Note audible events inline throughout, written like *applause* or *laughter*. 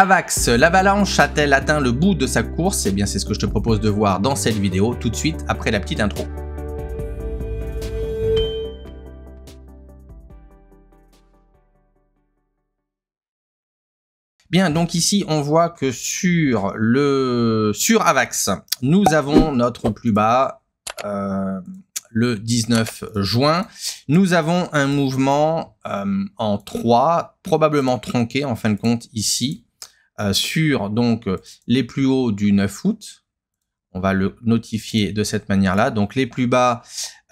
Avax, l'avalanche a-t-elle atteint le bout de sa course? Eh bien c'est ce que je te propose de voir dans cette vidéo tout de suite après la petite intro. Bien, donc ici on voit que sur Avax, nous avons notre plus bas euh, le 19 juin. Nous avons un mouvement euh, en 3, probablement tronqué en fin de compte ici, sur donc les plus hauts du 9 août. On va le notifier de cette manière-là. Donc les plus bas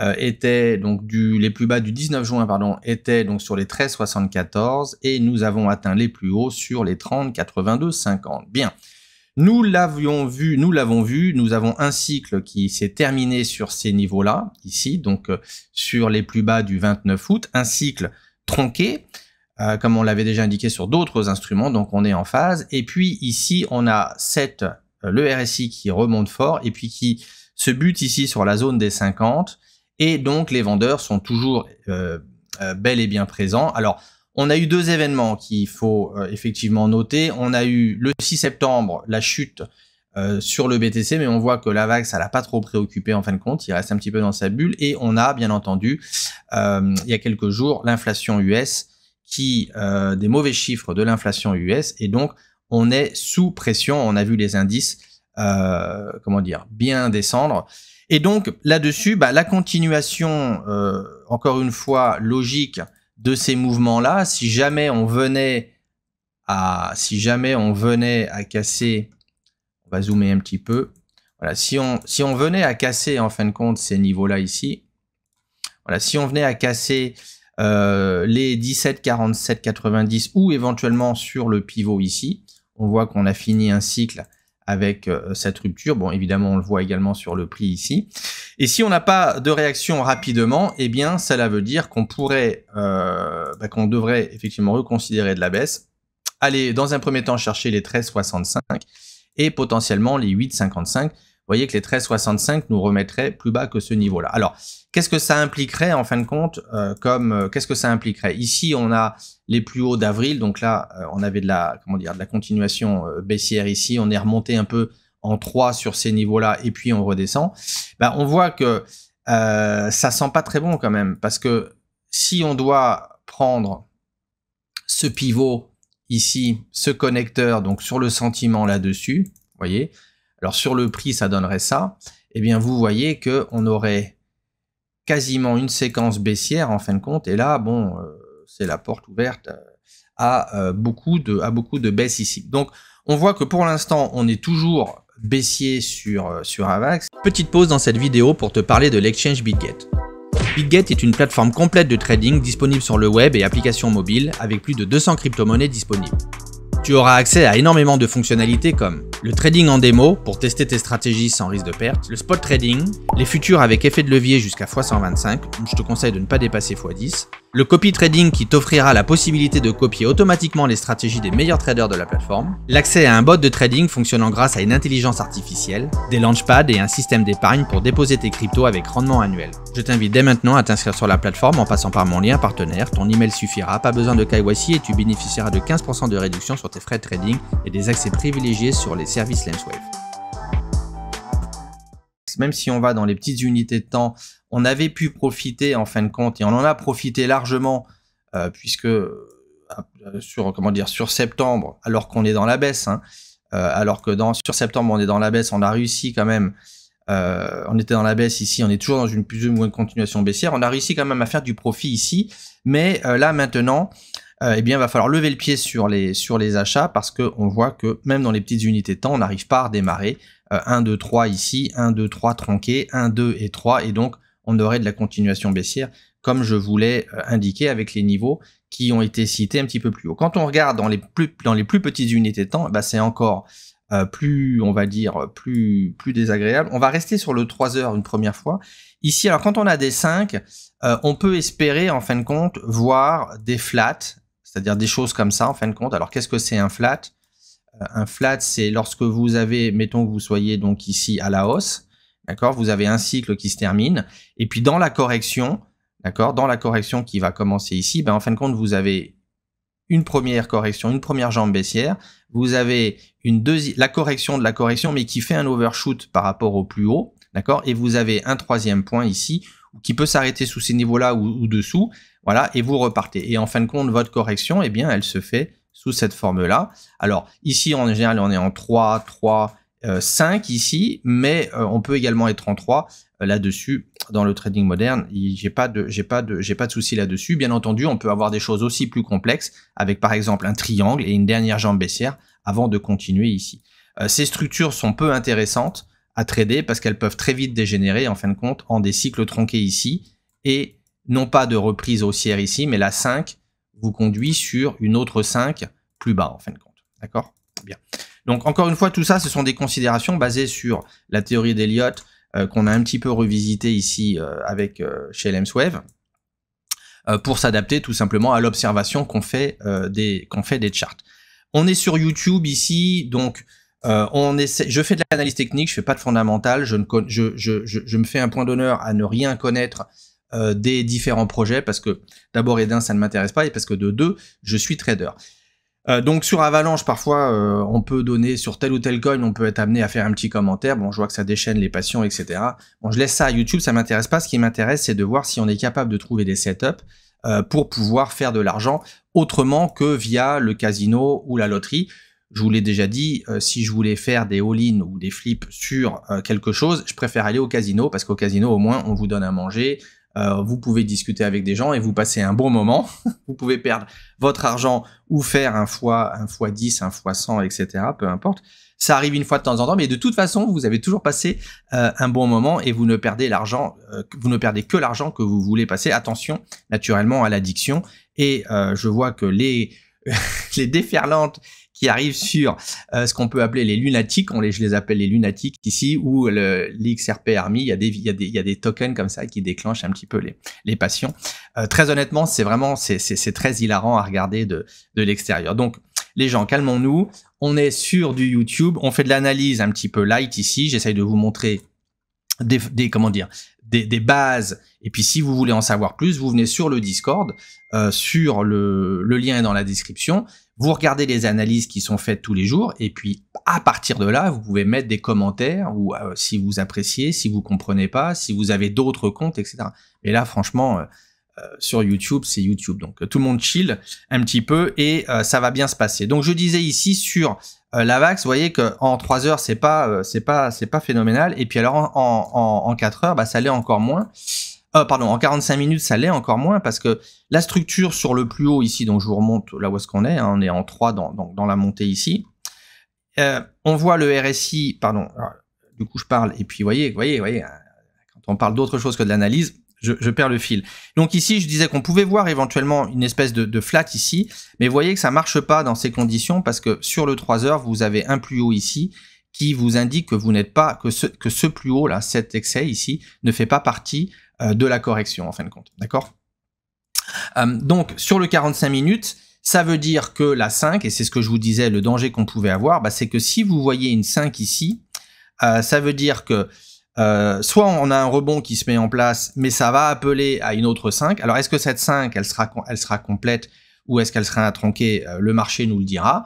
euh, étaient donc du les plus bas du 19 juin pardon étaient donc sur les 13,74 et nous avons atteint les plus hauts sur les 30 82 50. Bien. Nous l'avions vu, nous l'avons vu, nous avons un cycle qui s'est terminé sur ces niveaux-là, ici, donc euh, sur les plus bas du 29 août, un cycle tronqué, euh, comme on l'avait déjà indiqué sur d'autres instruments, donc on est en phase. Et puis ici, on a euh, le RSI qui remonte fort et puis qui se bute ici sur la zone des 50. Et donc les vendeurs sont toujours bel et bien présents. Alors, on a eu deux événements qu'il faut euh, effectivement noter. On a eu le 6 septembre la chute euh, sur le BTC, mais on voit que la vague, ça l'a pas trop préoccupé en fin de compte. Il reste un petit peu dans sa bulle. Et on a bien entendu, euh, il y a quelques jours, l'inflation US qui des mauvais chiffres de l'inflation US et donc on est sous pression. On a vu les indices, comment dire, bien descendre. Et donc là-dessus, bah, la continuation, encore une fois, logique de ces mouvements-là, si jamais on venait à, si jamais on venait à casser, on va zoomer un petit peu. Voilà, si on, si on venait à casser en fin de compte ces niveaux-là ici, voilà, si on venait à casser euh, les 17, 47, 90 ou éventuellement sur le pivot ici, on voit qu'on a fini un cycle avec euh, cette rupture. Bon, évidemment, on le voit également sur le prix ici. Et si on n'a pas de réaction rapidement, eh bien, cela veut dire qu'on pourrait, euh, bah, qu'on devrait effectivement reconsidérer de la baisse, aller dans un premier temps chercher les 13,65 et potentiellement les 8,55 voyez que les 13,65 nous remettraient plus bas que ce niveau-là. Alors, qu'est-ce que ça impliquerait en fin de compte euh, comme euh, qu'est-ce que ça impliquerait? Ici, on a les plus hauts d'avril, donc là, euh, on avait de la comment dire de la continuation baissière ici, on est remonté un peu en 3 sur ces niveaux-là et puis on redescend. Ben, on voit que ça sent pas très bon quand même parce que si on doit prendre ce pivot ici, ce connecteur, donc sur le sentiment là-dessus, voyez, alors sur le prix, ça donnerait ça. Eh bien, vous voyez que on aurait quasiment une séquence baissière en fin de compte. Et là, bon, euh, c'est la porte ouverte euh, à, euh, beaucoup de, à beaucoup de baisses ici. Donc, on voit que pour l'instant, on est toujours baissier sur, sur Avax. Petite pause dans cette vidéo pour te parler de l'exchange BitGet. BitGet est une plateforme complète de trading disponible sur le web et applications mobiles avec plus de 200 crypto-monnaies disponibles. Tu auras accès à énormément de fonctionnalités comme le trading en démo pour tester tes stratégies sans risque de perte, le spot trading, les futurs avec effet de levier jusqu'à x125, je te conseille de ne pas dépasser x10, le copy trading qui t'offrira la possibilité de copier automatiquement les stratégies des meilleurs traders de la plateforme, l'accès à un bot de trading fonctionnant grâce à une intelligence artificielle, des launchpads et un système d'épargne pour déposer tes cryptos avec rendement annuel. Je t'invite dès maintenant à t'inscrire sur la plateforme en passant par mon lien partenaire, ton email suffira, pas besoin de KYC et tu bénéficieras de 15% de réduction sur tes frais de trading et des accès privilégiés sur les services Lenswave même si on va dans les petites unités de temps, on avait pu profiter en fin de compte et on en a profité largement euh, puisque euh, sur comment dire sur septembre, alors qu'on est dans la baisse, hein, euh, alors que sur septembre on est dans la baisse, on a réussi quand même. on était dans la baisse ici, on est toujours dans une plus ou moins continuation baissière. On a réussi quand même à faire du profit ici, mais là maintenant, eh bien, il va falloir lever le pied sur les, sur les achats parce qu'on voit que même dans les petites unités de temps, on n'arrive pas à redémarrer. 1, 2, 3 ici, 1, 2, 3 tronqué, 1, 2 et 3, et donc on aurait de la continuation baissière, comme je voulais euh, indiquer avec les niveaux qui ont été cités un petit peu plus haut. Quand on regarde dans les plus, dans les plus petites unités de temps, bah c'est encore euh, plus, on va dire, plus, plus désagréable. On va rester sur le 3 heures une première fois. Ici, alors quand on a des 5, euh, on peut espérer en fin de compte voir des flats, c'est-à-dire des choses comme ça en fin de compte. Alors qu'est-ce que c'est un flat? Un flat, c'est lorsque vous avez, mettons que vous soyez donc ici à la hausse, D'accord? Vous avez un cycle qui se termine. Et puis dans la correction, d'accord? Dans la correction qui va commencer ici, ben, en fin de compte, vous avez une première correction, une première jambe baissière. Vous avez une la correction de la correction, mais qui fait un overshoot par rapport au plus haut. D'accord? Et vous avez un troisième point ici qui peut s'arrêter sous ces niveaux-là ou, dessous. Voilà, et vous repartez. Et en fin de compte, votre correction, eh bien, elle se fait sous cette forme-là. Alors, ici, en général, on est en 3, 3, 5 ici, mais euh, on peut également être en 3 euh, là-dessus dans le trading moderne. J'ai pas de, j'ai pas de, j'ai pas de souci là-dessus. Bien entendu, on peut avoir des choses aussi plus complexes avec par exemple un triangle et une dernière jambe baissière avant de continuer ici. Euh, ces structures sont peu intéressantes à trader parce qu'elles peuvent très vite dégénérer en fin de compte en des cycles tronqués ici et non pas de reprise haussière ici, mais la 5 vous conduit sur une autre 5 plus bas en fin de compte. D'accord? Bien. Donc encore une fois, tout ça, ce sont des considérations basées sur la théorie d'Eliott euh, qu'on a un petit peu revisité ici euh, avec euh, chez LMSWave pour s'adapter tout simplement à l'observation qu'on fait des qu'on fait des charts. On est sur YouTube ici, donc euh, on je fais de l'analyse technique, je fais pas de fondamental, je, me fais un point d'honneur à ne rien connaître euh, des différents projets parce que d'abord et d'un ça ne m'intéresse pas et parce que de deux je suis trader. Euh, donc sur Avalanche parfois on peut donner sur tel ou tel coin, on peut être amené à faire un petit commentaire. Bon je vois que ça déchaîne les passions etc. Bon je laisse ça à YouTube, ça m'intéresse pas. Ce qui m'intéresse c'est de voir si on est capable de trouver des setups pour pouvoir faire de l'argent autrement que via le casino ou la loterie. Je vous l'ai déjà dit, euh, si je voulais faire des all-in ou des flips sur euh, quelque chose, je préfère aller au casino parce qu'au casino, au moins, on vous donne à manger, euh, vous pouvez discuter avec des gens et vous passez un bon moment. *laughs* vous pouvez perdre votre argent ou faire un fois, un fois 10, un fois 100, etc. Peu importe. Ça arrive une fois de temps en temps, mais de toute façon, vous avez toujours passé un bon moment et vous ne perdez l'argent, vous ne perdez que l'argent que vous voulez passer. Attention, naturellement, à l'addiction. Et je vois que les *laughs* les déferlantes qui arrivent sur euh, ce qu'on peut appeler les lunatiques, on les, je les appelle les lunatiques ici, ou l'XRP Army, il y, a des, il, y a des, il y a des tokens comme ça qui déclenchent un petit peu les, les passions. Euh, très honnêtement, c'est vraiment, c'est très hilarant à regarder de, de l'extérieur. Donc, les gens, calmons-nous, on est sur du YouTube, on fait de l'analyse un petit peu light ici, j'essaye de vous montrer des, des, comment dire, des, des, bases. Et puis si vous voulez en savoir plus, vous venez sur le Discord, euh, sur le, le lien est dans la description. Vous regardez les analyses qui sont faites tous les jours et puis à partir de là, vous pouvez mettre des commentaires ou euh, si vous appréciez, si vous comprenez pas, si vous avez d'autres comptes, etc. Et là, franchement, euh, euh, sur YouTube, c'est YouTube. Donc tout le monde chill un petit peu et ça va bien se passer. Donc je disais ici sur l'AVAX, vous voyez que en 3 heures, c'est pas c'est pas pas phénoménal et puis alors en, en, en 4 heures, bah ça l'est encore moins. Euh, pardon, en 45 minutes, ça l'est encore moins parce que la structure sur le plus haut ici, donc je vous remonte là où est-ce qu'on est, hein, on est en 3 dans, dans, la montée ici. Euh, on voit le RSI, pardon, du coup je parle, et puis vous voyez, voyez, voyez, euh, quand on parle d'autre chose que de l'analyse, je, perds le fil. Donc ici, je disais qu'on pouvait voir éventuellement une espèce de, flat ici, mais voyez que ça marche pas dans ces conditions parce que sur le 3 heures, vous avez un plus haut ici qui vous indique que vous n'êtes pas, que ce, que ce plus haut là, cet excès ici, ne fait pas partie euh, de la correction en fin de compte. D'accord? Euh, Donc sur le 45 minutes, ça veut dire que la 5, et c'est ce que je vous disais, le danger qu'on pouvait avoir, bah, c'est que si vous voyez une 5 ici, euh, ça veut dire que soit on a un rebond qui se met en place, mais ça va appeler à une autre 5. Alors est-ce que cette 5, elle sera, elle sera complète ou est-ce qu'elle sera tronquée Le marché nous le dira.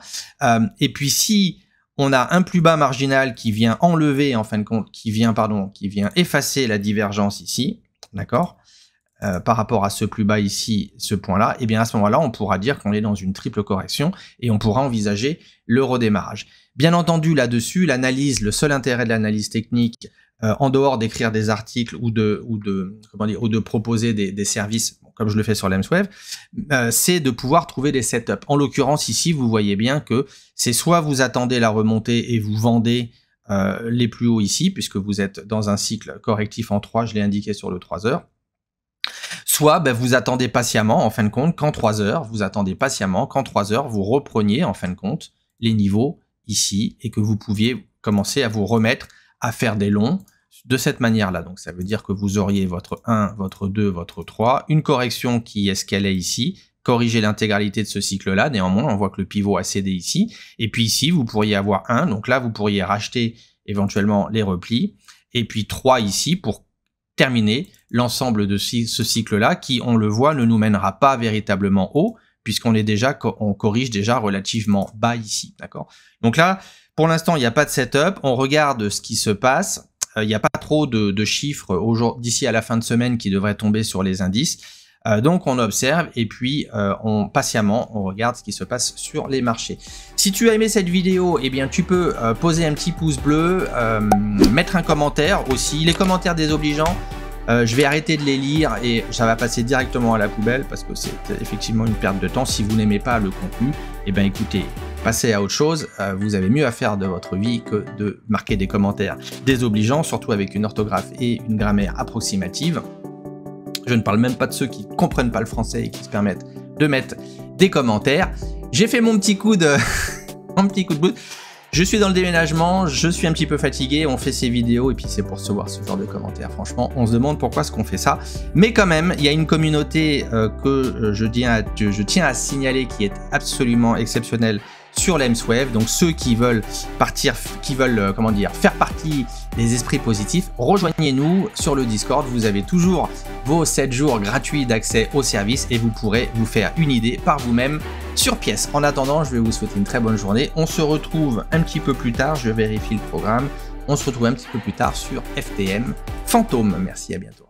et puis si on a un plus bas marginal qui vient enlever, en fin de compte, qui vient, pardon, qui vient effacer la divergence ici, d'accord euh, par rapport à ce plus bas ici, ce point-là, et eh bien à ce moment-là, on pourra dire qu'on est dans une triple correction et on pourra envisager le redémarrage. Bien entendu, là-dessus, l'analyse, le seul intérêt de l'analyse technique, euh, en dehors d'écrire des articles ou de, proposer des, services, comme je le fais sur l'EMSWave, euh, c'est de pouvoir trouver des setups. En l'occurrence, ici, vous voyez bien que c'est soit vous attendez la remontée et vous vendez euh, les plus hauts ici, puisque vous êtes dans un cycle correctif en 3, je l'ai indiqué sur le 3 heures. Soit ben, vous attendez patiemment, en fin de compte, qu'en 3 heures, vous attendez patiemment qu'en 3 heures, vous repreniez, en fin de compte, les niveaux ici, et que vous pouviez commencer à vous remettre à faire des longs de cette manière-là. Donc ça veut dire que vous auriez votre 1, votre 2, votre 3, une correction qui est ce qu'elle est ici, corriger l'intégralité de ce cycle-là. Néanmoins, on voit que le pivot a cédé ici. Et puis ici, vous pourriez avoir 1. Donc là, vous pourriez racheter éventuellement les replis. Et puis 3 ici pour terminer l'ensemble de ce cycle-là qui, on le voit, ne nous mènera pas véritablement haut, puisqu'on est déjà, on corrige déjà relativement bas ici, d'accord? Donc là, pour l'instant, il n'y a pas de setup. On regarde ce qui se passe. Euh, il n'y a pas trop de, chiffres d'ici à la fin de semaine qui devraient tomber sur les indices. Euh, donc on observe et puis euh, on patiemment on regarde ce qui se passe sur les marchés. Si tu as aimé cette vidéo, eh bien tu peux poser un petit pouce bleu, mettre un commentaire aussi. Les commentaires désobligeants, je vais arrêter de les lire et ça va passer directement à la poubelle parce que c'est effectivement une perte de temps. Si vous n'aimez pas le contenu, eh bien écoutez, passez à autre chose. vous avez mieux à faire de votre vie que de marquer des commentaires désobligeants, surtout avec une orthographe et une grammaire approximative. Je ne parle même pas de ceux qui comprennent pas le français et qui se permettent de mettre des commentaires. J'ai fait mon petit coup de, *laughs* mon petit coup de bout. Je suis dans le déménagement, je suis un petit peu fatigué, on fait ces vidéos et puis c'est pour recevoir ce genre de commentaires. Franchement, on se demande pourquoi est-ce qu'on fait ça. Mais quand même, il y a une communauté euh, que euh, je tiens, à, je tiens à signaler qui est absolument exceptionnelle sur l'Emswave. Donc ceux qui veulent partir, qui veulent euh, comment dire, faire partie des esprits positifs, rejoignez-nous sur le Discord. Vous avez toujours vos 7 jours gratuits d'accès au service et vous pourrez vous faire une idée par vous-même sur pièce. En attendant, je vais vous souhaiter une très bonne journée. On se retrouve un petit peu plus tard. Je vérifie le programme. On se retrouve un petit peu plus tard sur FTM Fantôme. Merci, à bientôt.